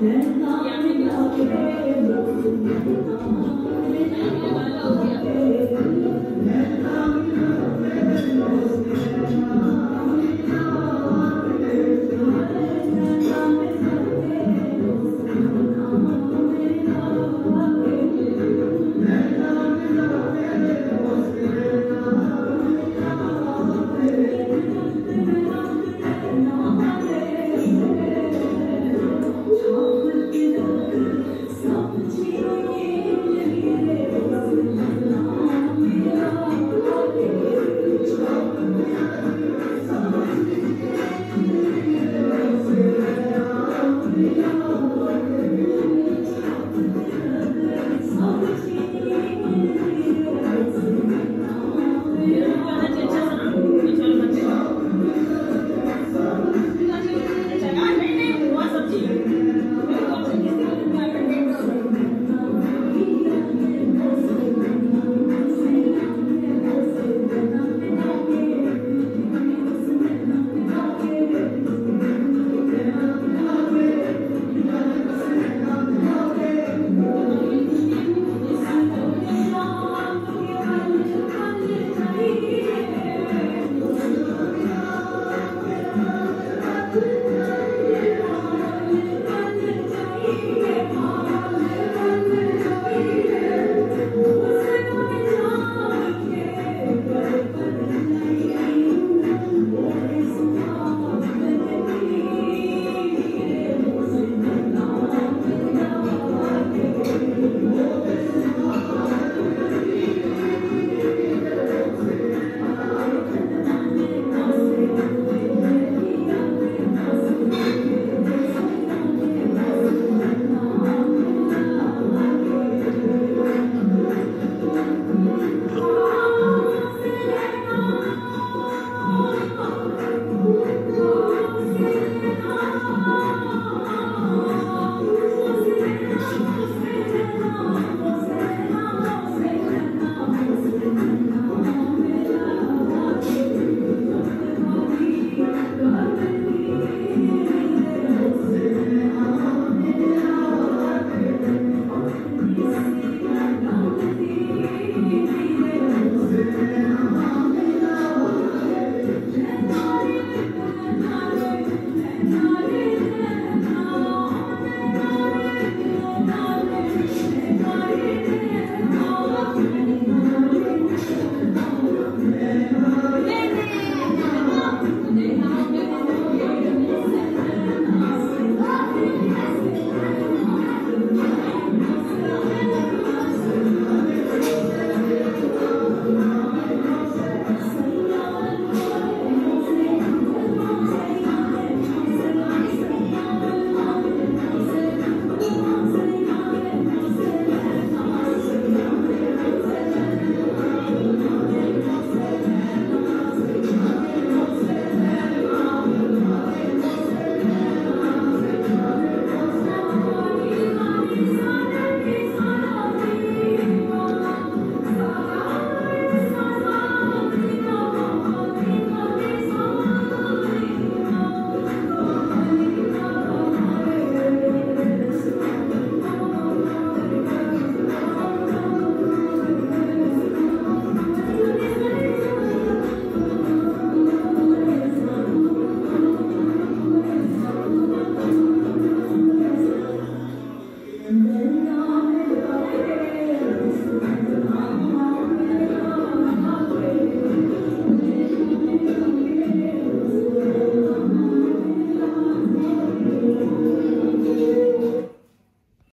Yeah.